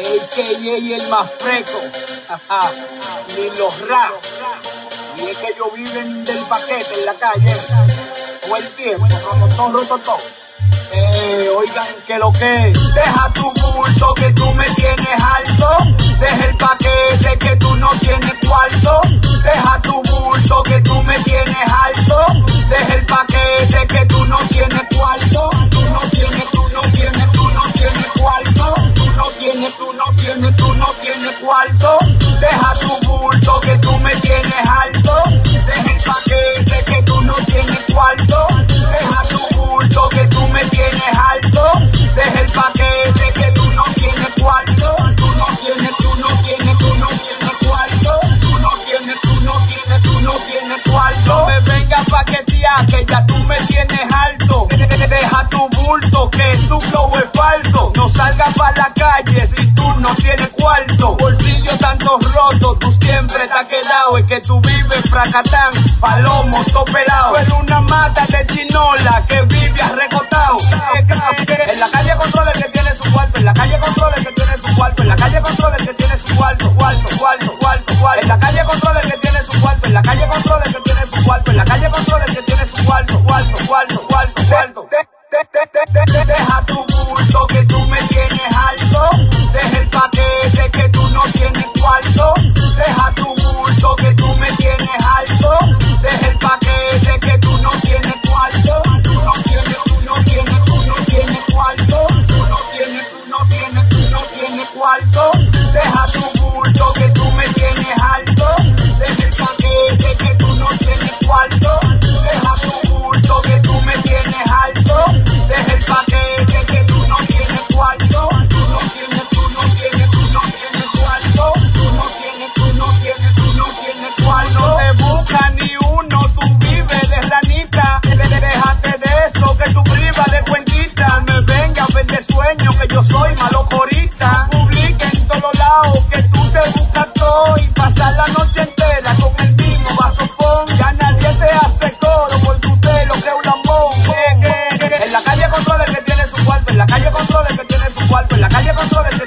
AKA el más fresco, ni los raros. Y es que ellos viven del paquete en la calle, o el tiempo, rototón, rototón. Eh, oigan que lo que Deja tu pulso que tú me tienes alto, deja el paquete que tú no tienes cuarto, tu flow es falso. No salgas para la calle si tú no tienes cuarto. Bolsillo tantos rotos, tú siempre te has quedado. Es que tú vives fracatán, palomo, topelado. Pero una mata de chinola que vive arrecotado. En la calle controla el que tiene su cuarto. En la calle controla el que tiene su cuarto. En la calle controla el que tiene su cuarto. Cuarto, cuarto, cuarto, cuarto. En la calle controla el que tiene su cuarto. En la calle controla el que tiene su cuarto. En la calle controla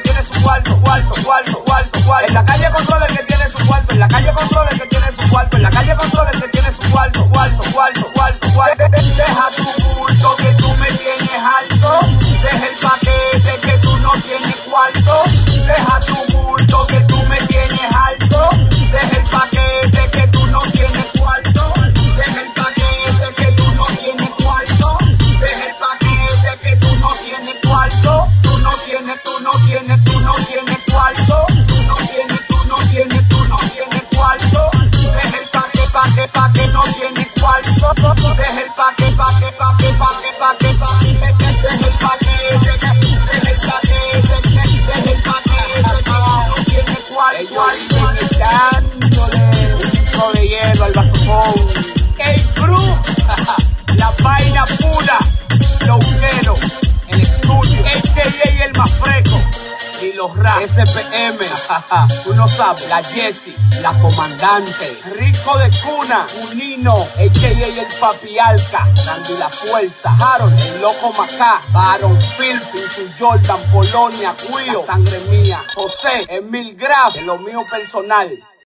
tiene su cuarto, cuarto, cuarto, cuarto, cuarto. En la calle controla al vasofón. El crew, la vaina pura, los pelos, el estudio, el que y el más fresco. Y los rap, SPM, tú no sabes, la Jessie, la comandante, Rico de Cuna, Unino, el que y el papialca, dando la fuerza, Harold, el loco Macá, Baron Philpin, Jordan, Polonia, Cuyo, Sangre Mía, José, Emil Graf, de lo mío personal.